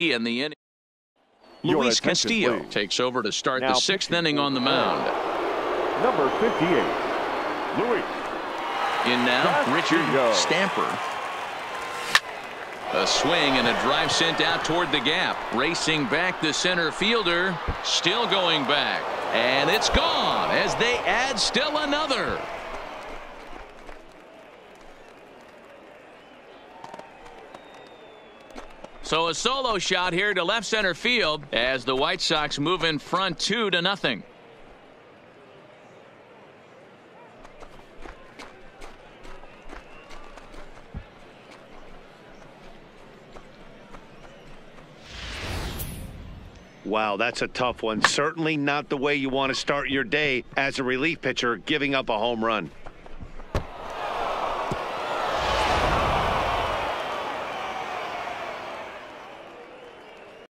in the inning. Luis Castillo please. takes over to start Now the sixth inning on the mound. Number 58, Luis. In now, Richard Stamper. A swing and a drive sent out toward the gap. Racing back the center fielder. Still going back. And it's gone as they add still another. So a solo shot here to left center field as the White Sox move in front two to nothing. Wow, that's a tough one. Certainly not the way you want to start your day as a relief pitcher giving up a home run.